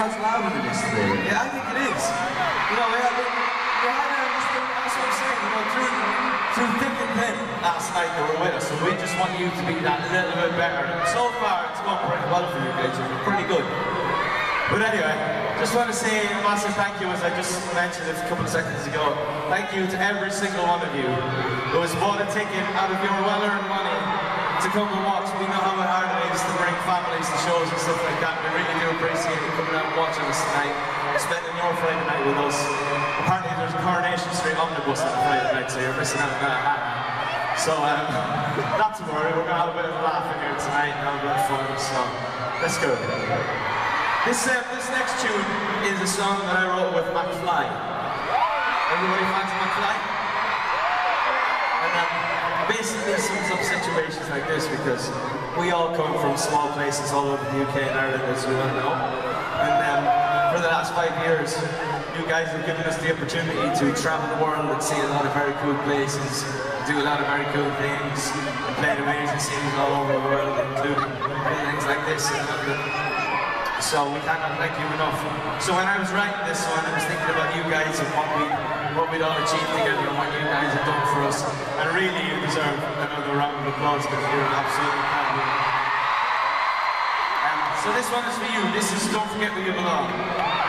Sounds louder than yesterday. Yeah, I think it is. You know, we had, we had uh, that's what I'm saying, you know, through, through thick and thin last night they were with us, so we just want you to be that little bit better. So far, it's gone pretty well for you guys, you're pretty good. But anyway, just want to say a massive thank you, as I just mentioned a couple of seconds ago. Thank you to every single one of you who has bought a ticket out of your well-earned money to come and watch. We know how hard it is to bring families to shows and stuff like that. We really do appreciate you coming out and watching us tonight, spending your Friday night with us. Apparently there's a Coronation Street omnibus on Friday night, so you're missing out on that. So, um, not to worry, we're going to have a bit of a laugh in here tonight and have a bit of fun, so let's go. This, uh, this next tune is a song that I wrote with McFly. Everybody fans McFly? And um, basically sums up situations like this because we all come from small places all over the UK and Ireland, as you all know. And um, for the last five years, you guys have given us the opportunity to travel the world and see a lot of very cool places, do a lot of very cool things, and play amazing scenes all over the world, including things like this. So we cannot thank you enough. So when I was writing this one, I was thinking about you guys and what we what we'd all achieved together and what you guys have done for us. And really you deserve another round of applause because you're an absolute family. Um, so this one is for you. This is Don't Forget Where You Belong.